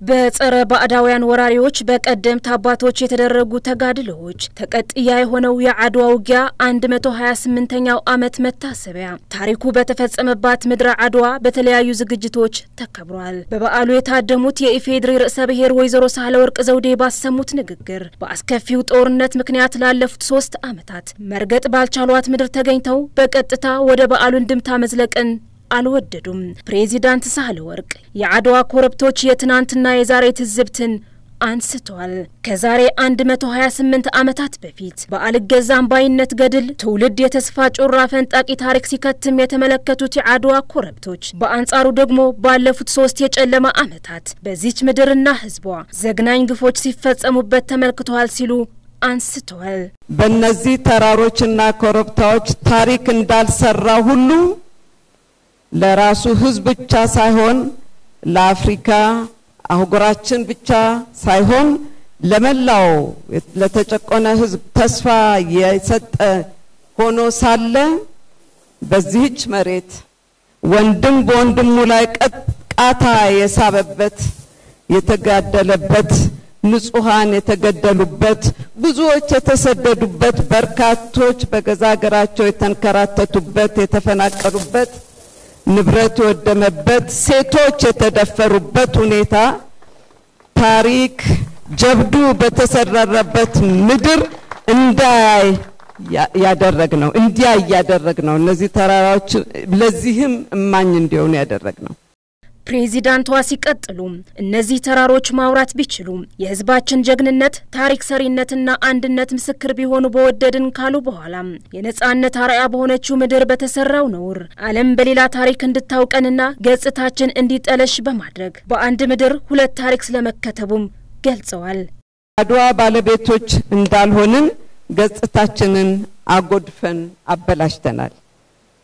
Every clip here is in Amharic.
በጸረ ባዕዳውያን ወራሪዎች በቀደምት አባቶች የተደረጉ ተጋድሎዎች ተቀጥያ የሆነው የአድዋ ውጊያ 128ኛው ዓመት መታሰቢያ ታሪኩ በተፈጸመባት ምድረ አድዋ በተለያዩ ዝግጅቶች ተከብሯል። በበዓሉ የታደሙት የኢፌዴሪ ርዕሰ ብሔር ወይዘሮ ሳህለወርቅ ዘውዴ ባሰሙት ንግግር በአስከፊው ጦርነት ምክንያት ላለፉት ሶስት ዓመታት መርገጥ ባልቻሏት ምድር ተገኝተው በቀጥታ ወደ በዓሉ እንድምታ መዝለቅን አልወደዱም። ፕሬዚዳንት ሳህለ ወርቅ የአድዋ ኮረብቶች የትናንትና የዛሬ ትዝብትን አንስተዋል። ከዛሬ 128 ዓመታት በፊት በአልገዛም ባይነት ገድል ትውልድ የተስፋ ጮራ ፈንጣቂ ታሪክ ሲከትም የተመለከቱት የአድዋ ኮረብቶች በአንጻሩ ደግሞ ባለፉት ሶስት የጨለማ ዓመታት በዚች ምድርና ሕዝቧ ዘግናኝ ግፎች ሲፈጸሙበት ተመልክተዋል ሲሉ አንስተዋል። በእነዚህ ተራሮችና ኮረብታዎች ታሪክ እንዳልሰራ ሁሉ ለራሱ ህዝብ ብቻ ሳይሆን ለአፍሪካ አህጉራችን ብቻ ሳይሆን ለመላው ለተጨቆነ ህዝብ ተስፋ የሰጠ ሆኖ ሳለ በዚህች መሬት ወንድም በወንድሙ ላይ ቃታ የሳበበት የተጋደለበት ንጹሃን የተገደሉበት ብዙዎች የተሰደዱበት በርካቶች በገዛ ሀገራቸው የተንከራተቱበት የተፈናቀሉበት ንብረት የወደመበት ሴቶች የተደፈሩበት ሁኔታ ታሪክ ጀብዱ በተሰረረበት ምድር እንዳያይ ያደረግ ነው እንዲያ እያደረግ ነው። እነዚህ ተራራዎች ለዚህም እማኝ እንዲሆኑ ያደረግ ነው። ፕሬዚዳንቷ ሲቀጥሉ እነዚህ ተራሮች ማውራት ቢችሉ የህዝባችን ጀግንነት፣ ታሪክ ሰሪነትና አንድነት ምስክር ቢሆኑ በወደድን ካሉ በኋላ የነጻነት አርአያ በሆነችው ምድር በተሰራው ነውር ዓለም በሌላ ታሪክ እንድታውቀንና ገጽታችን እንዲጠለሽ በማድረግ በአንድ ምድር ሁለት ታሪክ ስለመከተቡም ገልጸዋል። አድዋ ባለቤቶች እንዳልሆንን ገጽታችንን አጎድፈን አበላሽተናል።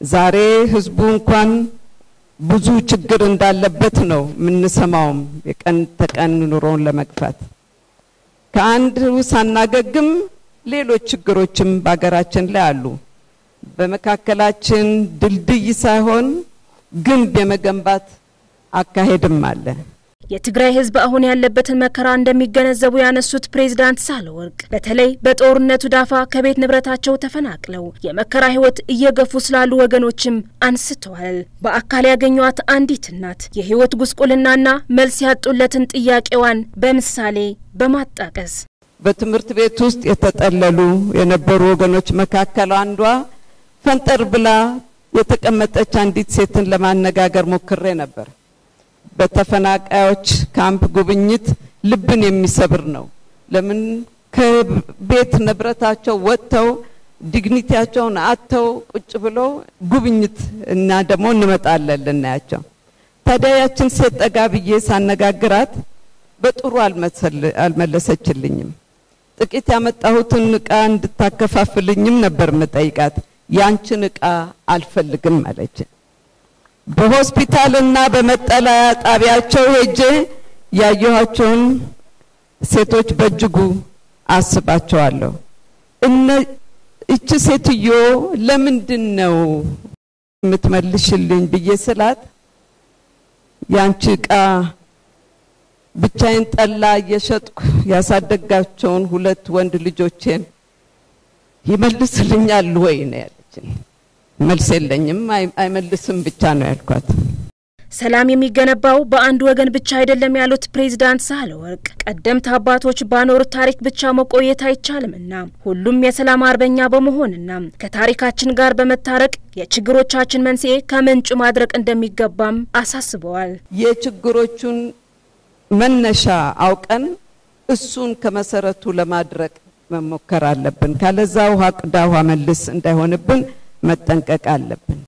ዛሬ ህዝቡ እንኳን ብዙ ችግር እንዳለበት ነው የምንሰማውም የቀን ተቀን ኑሮውን ለመግፋት ከአንድ ሳናገግም ሌሎች ችግሮችም በሀገራችን ላይ አሉ። በመካከላችን ድልድይ ሳይሆን ግንብ የመገንባት አካሄድም አለ። የትግራይ ህዝብ አሁን ያለበትን መከራ እንደሚገነዘቡ ያነሱት ፕሬዝዳንት ሳህለወርቅ በተለይ በጦርነቱ ዳፋ ከቤት ንብረታቸው ተፈናቅለው የመከራ ህይወት እየገፉ ስላሉ ወገኖችም አንስተዋል። በአካል ያገኟት አንዲት እናት የህይወት ጉስቁልናና መልስ ያጡለትን ጥያቄዋን በምሳሌ በማጣቀስ በትምህርት ቤት ውስጥ የተጠለሉ የነበሩ ወገኖች መካከል አንዷ ፈንጠር ብላ የተቀመጠች አንዲት ሴትን ለማነጋገር ሞክሬ ነበር። በተፈናቃዮች ካምፕ ጉብኝት ልብን የሚሰብር ነው። ለምን ከቤት ንብረታቸው ወጥተው ዲግኒቲያቸውን አጥተው ቁጭ ብለው ጉብኝት እና ደግሞ እንመጣለን ልናያቸው። ታዲያ ያችን ሴት ጠጋ ብዬ ሳነጋግራት በጥሩ አልመለሰችልኝም። ጥቂት ያመጣሁትን እቃ እንድታከፋፍልኝም ነበር ምጠይቃት። ያንችን እቃ አልፈልግም አለች። በሆስፒታልና በመጠለያ ጣቢያቸው ሄጄ ያየኋቸውን ሴቶች በእጅጉ አስባቸዋለሁ። እነ እቺ ሴትዮ ለምንድን ነው የምትመልሽልኝ ብዬ ስላት ያንቺ እቃ ብቻዬን ጠላ እየሸጥኩ ያሳደጋቸውን ሁለት ወንድ ልጆቼን ይመልስልኛል ወይ ነው ያለችን። መልስ የለኝም፣ አይመልስም ብቻ ነው ያልኳት። ሰላም የሚገነባው በአንድ ወገን ብቻ አይደለም ያሉት ፕሬዚዳንት ሳህለወርቅ ቀደምት አባቶች ባኖሩት ታሪክ ብቻ መቆየት አይቻልምና ሁሉም የሰላም አርበኛ በመሆንና ከታሪካችን ጋር በመታረቅ የችግሮቻችን መንስኤ ከምንጩ ማድረቅ እንደሚገባም አሳስበዋል። የችግሮቹን መነሻ አውቀን እሱን ከመሰረቱ ለማድረቅ መሞከር አለብን። ካለዛ ውሃ ቅዳ ውሃ መልስ እንዳይሆንብን መጠንቀቅ አለብን።